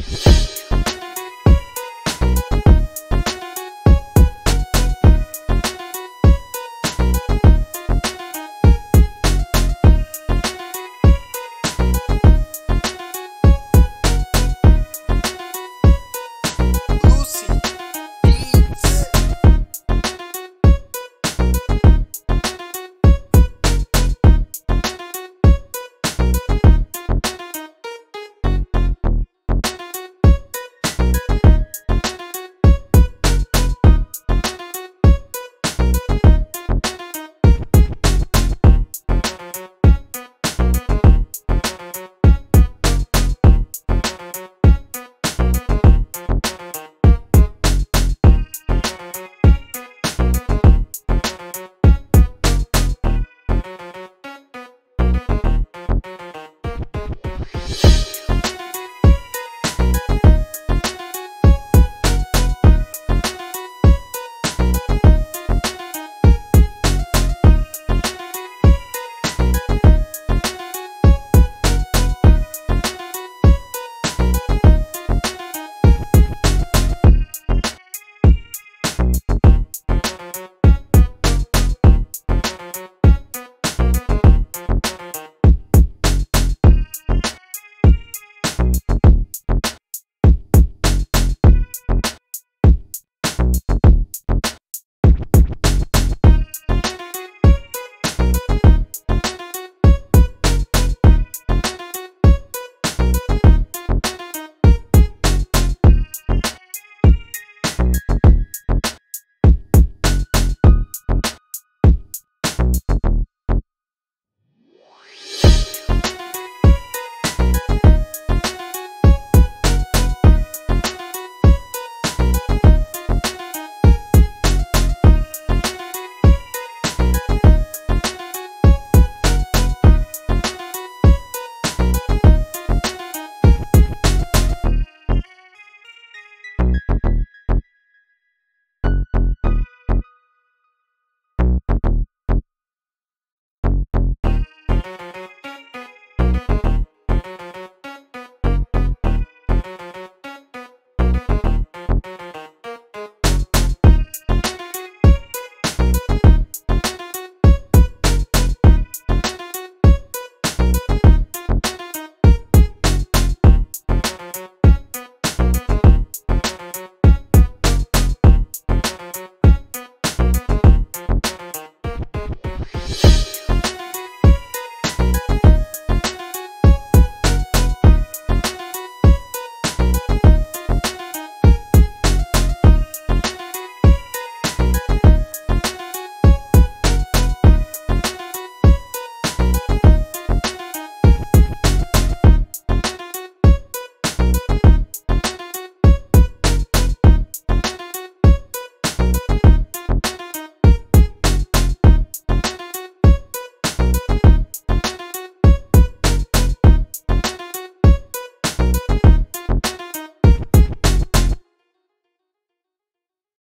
Bye.